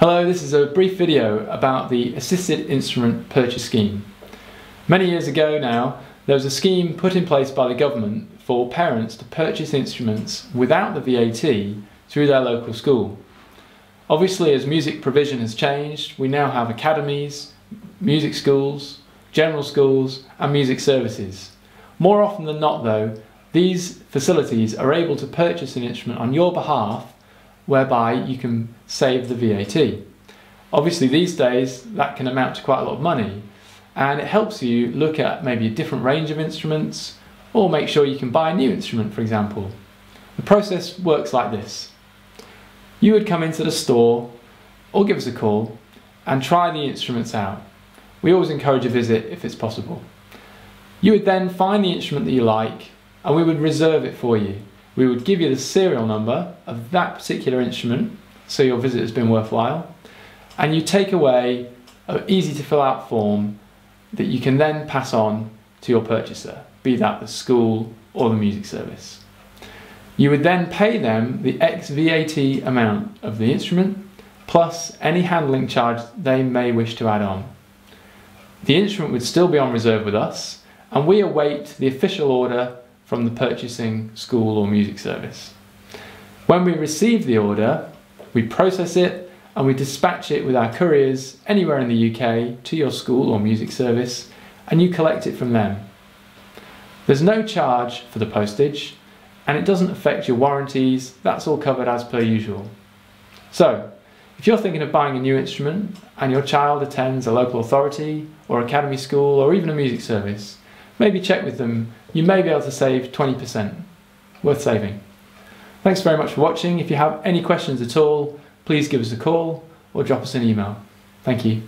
Hello, this is a brief video about the Assisted Instrument Purchase Scheme. Many years ago now, there was a scheme put in place by the government for parents to purchase instruments without the VAT through their local school. Obviously, as music provision has changed, we now have academies, music schools, general schools, and music services. More often than not, though, these facilities are able to purchase an instrument on your behalf whereby you can save the VAT. Obviously, these days that can amount to quite a lot of money, and it helps you look at maybe a different range of instruments or make sure you can buy a new instrument, for example. The process works like this you would come into the store or give us a call and try the instruments out. We always encourage a visit if it's possible. You would then find the instrument that you like and we would reserve it for you we would give you the serial number of that particular instrument so your visit has been worthwhile and you take away an easy to fill out form that you can then pass on to your purchaser, be that the school or the music service. You would then pay them the ex VAT amount of the instrument plus any handling charge they may wish to add on. The instrument would still be on reserve with us and we await the official order from the purchasing school or music service. When we receive the order, we process it and we dispatch it with our couriers anywhere in the UK to your school or music service and you collect it from them. There's no charge for the postage and it doesn't affect your warranties, that's all covered as per usual. So, if you're thinking of buying a new instrument and your child attends a local authority or academy school or even a music service, maybe check with them. You may be able to save 20%. Worth saving. Thanks very much for watching. If you have any questions at all, please give us a call or drop us an email. Thank you.